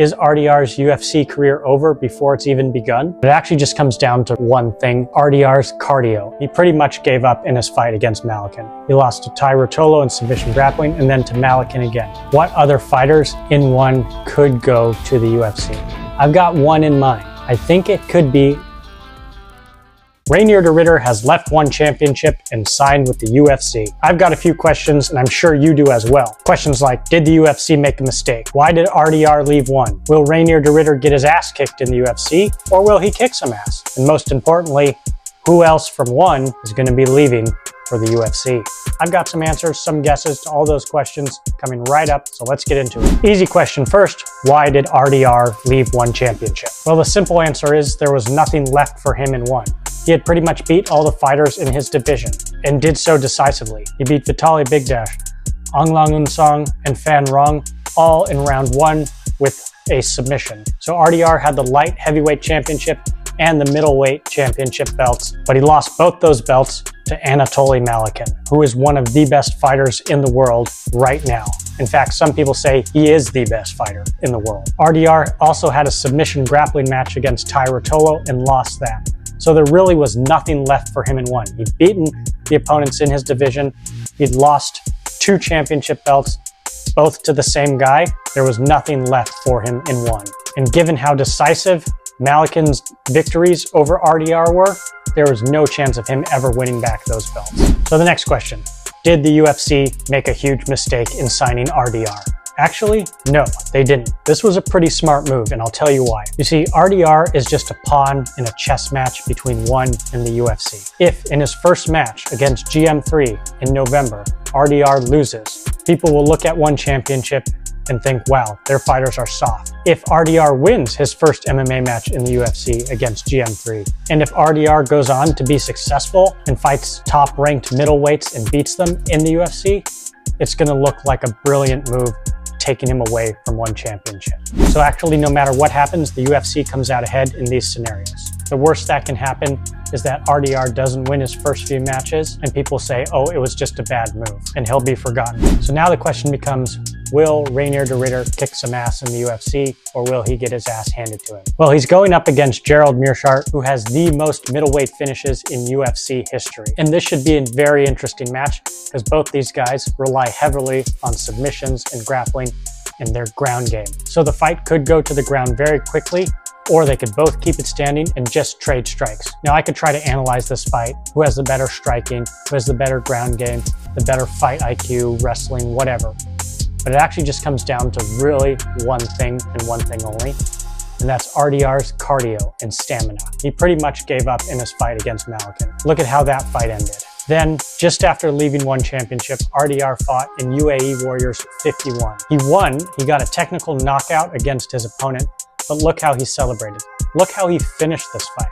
is RDR's UFC career over before it's even begun? It actually just comes down to one thing, RDR's cardio. He pretty much gave up in his fight against Malykhin. He lost to Tye Ruotolo in submission grappling and then to Malykhin again. What other fighters in one could go to the UFC? I've got one in mind. I think it could be Reinier de Ridder has left one championship and signed with the UFC. I've got a few questions and I'm sure you do as well. Questions like, did the UFC make a mistake? Why did RDR leave one? Will Reinier de Ridder get his ass kicked in the UFC or will he kick some ass? And most importantly, who else from one is going to be leaving for the UFC? I've got some answers, some guesses to all those questions coming right up, so let's get into it. Easy question first, why did RDR leave one championship? Well, the simple answer is there was nothing left for him in one. He had pretty much beat all the fighters in his division, and did so decisively. He beat Vitaly Bigdash, Aung La N Sang, and Fan Rong all in round one with a submission. So RDR had the light heavyweight championship and the middleweight championship belts, but he lost both those belts to Anatoly Malykhin, who is one of the best fighters in the world right now. In fact, some people say he is the best fighter in the world. RDR also had a submission grappling match against Tye Ruotolo and lost that. So there really was nothing left for him in one. He'd beaten the opponents in his division. He'd lost two championship belts, both to the same guy. There was nothing left for him in one. And given how decisive Malykhin's victories over RDR were, there was no chance of him ever winning back those belts. So the next question, did the UFC make a huge mistake in signing RDR? Actually, no, they didn't. This was a pretty smart move, and I'll tell you why. You see, RDR is just a pawn in a chess match between one and the UFC. If, in his first match against GM3 in November, RDR loses, people will look at one championship and think, wow, their fighters are soft. If RDR wins his first MMA match in the UFC against GM3, and if RDR goes on to be successful and fights top ranked middleweights and beats them in the UFC, it's gonna look like a brilliant move taking him away from one championship. So actually, no matter what happens, the UFC comes out ahead in these scenarios. The worst that can happen is that RDR doesn't win his first few matches and people say, oh, it was just a bad move and he'll be forgotten. So now the question becomes, will Reinier de Ridder kick some ass in the UFC or will he get his ass handed to him? Well, he's going up against Gerald Meerschaert, who has the most middleweight finishes in UFC history. And this should be a very interesting match because both these guys rely heavily on submissions and grappling in their ground game. So the fight could go to the ground very quickly or they could both keep it standing and just trade strikes. Now I could try to analyze this fight, who has the better striking, who has the better ground game, the better fight IQ, wrestling, whatever. But it actually just comes down to really one thing and one thing only, and that's RDR's cardio and stamina. He pretty much gave up in his fight against Malykhin. Look at how that fight ended. Then, just after leaving one championship, RDR fought in UAE Warriors 51. He won, he got a technical knockout against his opponent, but look how he celebrated. Look how he finished this fight.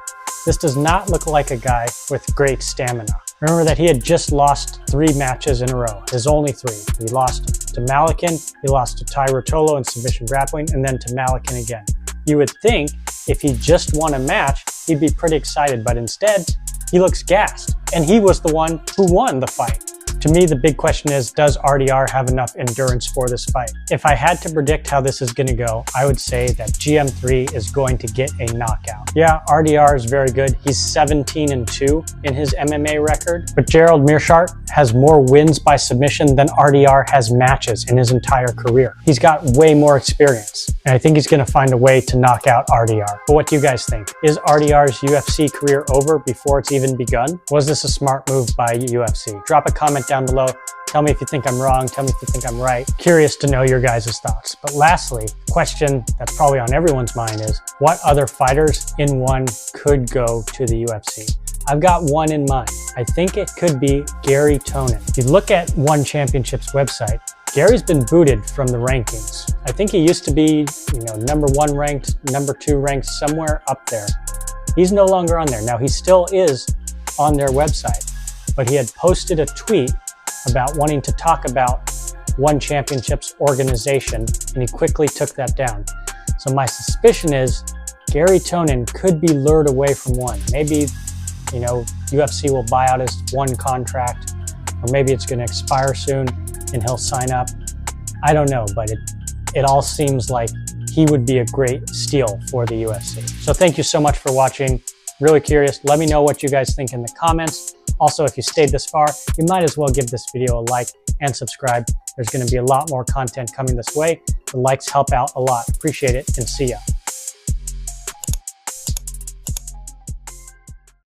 This does not look like a guy with great stamina. Remember that he had just lost three matches in a row, his only three. He lost to Malykhin, he lost to Tye Ruotolo in submission grappling, and then to Malykhin again. You would think if he just won a match, he'd be pretty excited, but instead, he looks gassed. And he was the one who won the fight. To me, the big question is, does RDR have enough endurance for this fight? If I had to predict how this is going to go, I would say that GM3 is going to get a knockout. Yeah, RDR is very good. He's 17 and 2 in his MMA record, but Gerald Meerschaert has more wins by submission than RDR has matches in his entire career. He's got way more experience, and I think he's going to find a way to knock out RDR. But what do you guys think? Is RDR's UFC career over before it's even begun? Was this a smart move by UFC? Drop a comment down below. Tell me if you think I'm wrong. Tell me if you think I'm right. Curious to know your guys' thoughts. But lastly, question that's probably on everyone's mind is what other fighters in one could go to the UFC? I've got one in mind. I think it could be Garry Tonon. If you look at One Championship's website, Garry's been booted from the rankings. I think he used to be, you know, number one ranked, number two ranked, somewhere up there. He's no longer on there. Now he still is on their website, but he had posted a tweet about wanting to talk about One Championship's organization, and he quickly took that down. So my suspicion is Garry Tonon could be lured away from one. Maybe, you know, UFC will buy out his one contract, or maybe it's going to expire soon and he'll sign up. I don't know, but it, it all seems like he would be a great steal for the UFC. So thank you so much for watching. Really curious. Let me know what you guys think in the comments. Also, if you stayed this far, you might as well give this video a like and subscribe. There's going to be a lot more content coming this way. The likes help out a lot. Appreciate it and see ya.